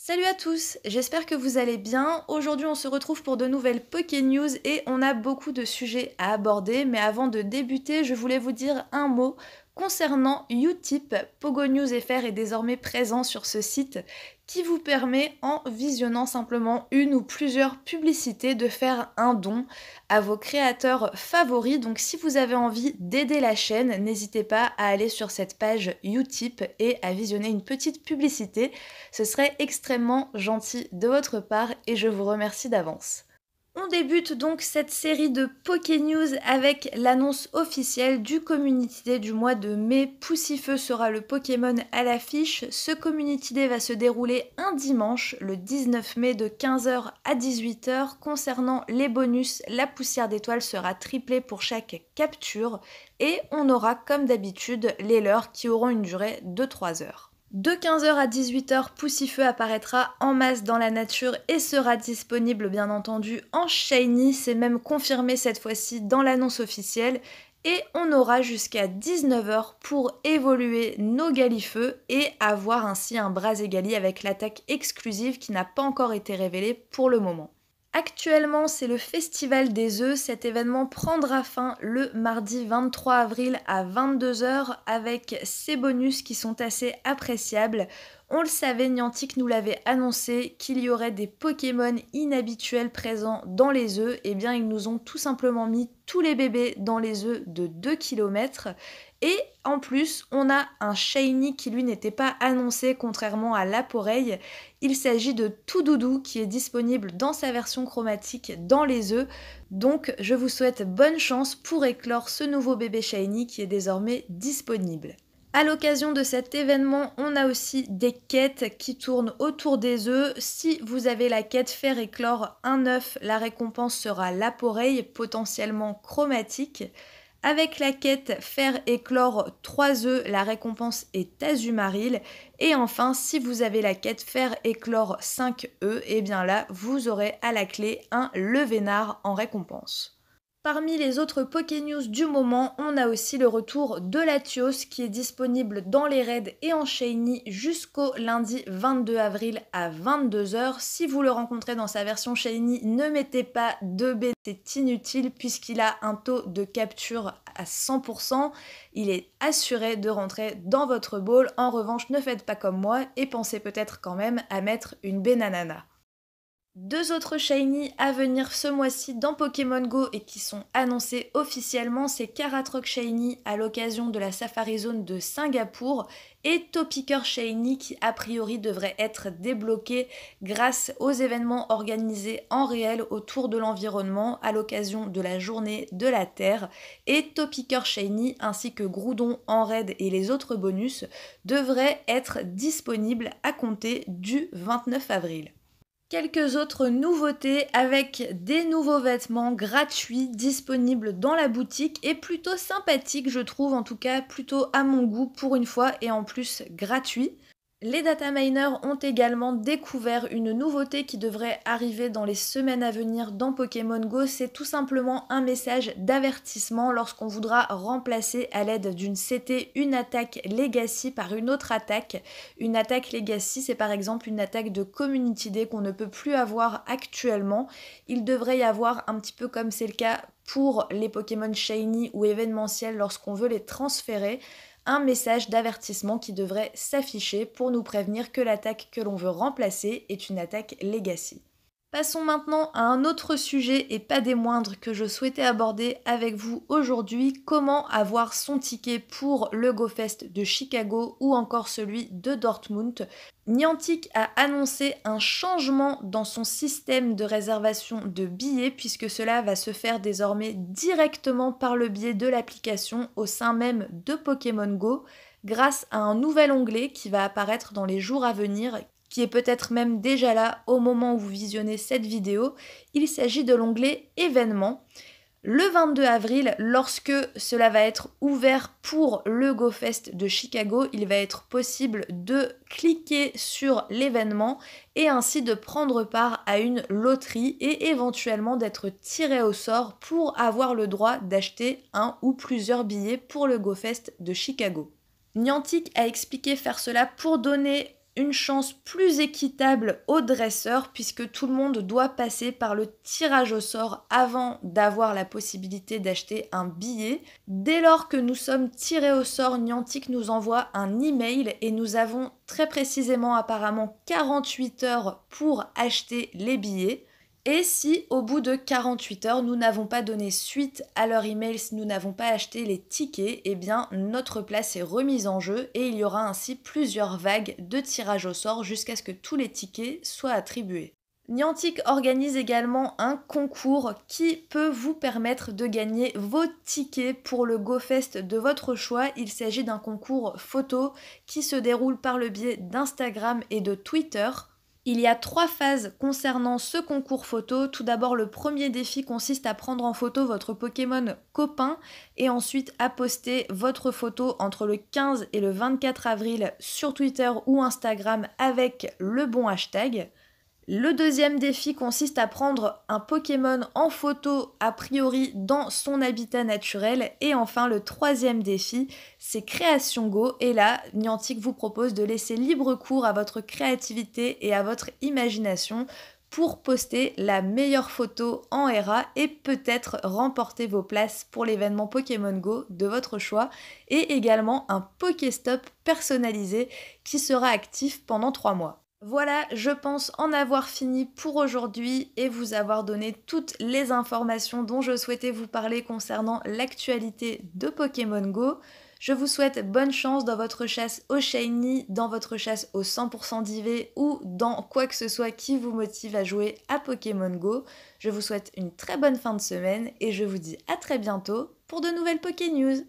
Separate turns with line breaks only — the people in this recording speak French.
Salut à tous, j'espère que vous allez bien. Aujourd'hui on se retrouve pour de nouvelles Poké News et on a beaucoup de sujets à aborder, mais avant de débuter, je voulais vous dire un mot concernant Utip. Pogo News FR est désormais présent sur ce site qui vous permet, en visionnant simplement une ou plusieurs publicités, de faire un don à vos créateurs favoris. Donc si vous avez envie d'aider la chaîne, n'hésitez pas à aller sur cette page Utip et à visionner une petite publicité. Ce serait extrêmement gentil de votre part et je vous remercie d'avance. On débute donc cette série de Poké News avec l'annonce officielle du Community Day du mois de mai. Poussifeu sera le Pokémon à l'affiche. Ce Community Day va se dérouler un dimanche, le 19 mai de 15h à 18h. Concernant les bonus, la poussière d'étoiles sera triplée pour chaque capture et on aura comme d'habitude les leurs qui auront une durée de 3 heures. De 15h à 18h, Poussifeu apparaîtra en masse dans la nature et sera disponible bien entendu en shiny, c'est même confirmé cette fois-ci dans l'annonce officielle. Et on aura jusqu'à 19h pour évoluer nos galifeux et avoir ainsi un bras égali avec l'attaque exclusive qui n'a pas encore été révélée pour le moment. Actuellement, c'est le Festival des œufs. Cet événement prendra fin le mardi 23 avril à 22h avec ses bonus qui sont assez appréciables. On le savait, Niantic nous l'avait annoncé qu'il y aurait des Pokémon inhabituels présents dans les œufs. Et eh bien, ils nous ont tout simplement mis tous les bébés dans les œufs de 2 km. Et en plus, on a un Shiny qui lui n'était pas annoncé contrairement à l'Aporeille. Il s'agit de Tout Doudou qui est disponible dans sa version chromatique dans les œufs. Donc je vous souhaite bonne chance pour éclore ce nouveau bébé Shiny qui est désormais disponible. À l'occasion de cet événement, on a aussi des quêtes qui tournent autour des œufs. Si vous avez la quête faire éclore un œuf, la récompense sera l'aporeille, potentiellement chromatique. Avec la quête faire éclore 3 œufs, la récompense est azumaril. Et enfin, si vous avez la quête faire éclore 5 œufs, et bien là, vous aurez à la clé un levénard en récompense. Parmi les autres Poké News du moment, on a aussi le retour de Latios qui est disponible dans les raids et en Shiny jusqu'au lundi 22 avril à 22h. Si vous le rencontrez dans sa version Shiny, ne mettez pas de B, c'est inutile puisqu'il a un taux de capture à 100%. Il est assuré de rentrer dans votre bowl. En revanche, ne faites pas comme moi et pensez peut-être quand même à mettre une Benanana. Deux autres shiny à venir ce mois-ci dans Pokémon Go et qui sont annoncés officiellement, c'est Karatroc Shiny à l'occasion de la Safari Zone de Singapour et Topicker Shiny qui a priori devrait être débloqué grâce aux événements organisés en réel autour de l'environnement à l'occasion de la journée de la Terre et Topicker Shiny ainsi que Groudon en raid et les autres bonus devraient être disponibles à compter du 29 avril. Quelques autres nouveautés avec des nouveaux vêtements gratuits disponibles dans la boutique et plutôt sympathiques je trouve en tout cas plutôt à mon goût pour une fois et en plus gratuit. Les data miners ont également découvert une nouveauté qui devrait arriver dans les semaines à venir dans Pokémon Go. C'est tout simplement un message d'avertissement lorsqu'on voudra remplacer à l'aide d'une CT une attaque Legacy par une autre attaque. Une attaque Legacy, c'est par exemple une attaque de Community Day qu'on ne peut plus avoir actuellement. Il devrait y avoir un petit peu comme c'est le cas pour les Pokémon Shiny ou événementiels lorsqu'on veut les transférer un message d'avertissement qui devrait s'afficher pour nous prévenir que l'attaque que l'on veut remplacer est une attaque legacy. Passons maintenant à un autre sujet et pas des moindres que je souhaitais aborder avec vous aujourd'hui, comment avoir son ticket pour le GoFest de Chicago ou encore celui de Dortmund? Niantic a annoncé un changement dans son système de réservation de billets puisque cela va se faire désormais directement par le biais de l'application au sein même de Pokémon Go grâce à un nouvel onglet qui va apparaître dans les jours à venir qui est peut-être même déjà là au moment où vous visionnez cette vidéo. Il s'agit de l'onglet événements. Le 22 avril, lorsque cela va être ouvert pour le GoFest de Chicago, il va être possible de cliquer sur l'événement et ainsi de prendre part à une loterie et éventuellement d'être tiré au sort pour avoir le droit d'acheter un ou plusieurs billets pour le GoFest de Chicago. Niantic a expliqué faire cela pour donner une chance plus équitable aux dresseurs puisque tout le monde doit passer par le tirage au sort avant d'avoir la possibilité d'acheter un billet. Dès lors que nous sommes tirés au sort, Niantic nous envoie un email et nous avons très précisément apparemment 48 heures pour acheter les billets. Et si au bout de 48 heures, nous n'avons pas donné suite à leur email, si nous n'avons pas acheté les tickets, eh bien notre place est remise en jeu et il y aura ainsi plusieurs vagues de tirage au sort jusqu'à ce que tous les tickets soient attribués. Niantic organise également un concours qui peut vous permettre de gagner vos tickets pour le GoFest de votre choix. Il s'agit d'un concours photo qui se déroule par le biais d'Instagram et de Twitter. Il y a trois phases concernant ce concours photo. Tout d'abord, le premier défi consiste à prendre en photo votre Pokémon copain et ensuite à poster votre photo entre le 15 et le 24 avril sur Twitter ou Instagram avec le bon hashtag. Le deuxième défi consiste à prendre un Pokémon en photo a priori dans son habitat naturel. Et enfin le troisième défi, c'est Création Go. Et là, Niantic vous propose de laisser libre cours à votre créativité et à votre imagination pour poster la meilleure photo en RA et peut-être remporter vos places pour l'événement Pokémon Go de votre choix et également un Pokéstop personnalisé qui sera actif pendant 3 mois. Voilà, je pense en avoir fini pour aujourd'hui et vous avoir donné toutes les informations dont je souhaitais vous parler concernant l'actualité de Pokémon Go. Je vous souhaite bonne chance dans votre chasse au Shiny, dans votre chasse au 100% d'IV ou dans quoi que ce soit qui vous motive à jouer à Pokémon Go. Je vous souhaite une très bonne fin de semaine et je vous dis à très bientôt pour de nouvelles Poké News.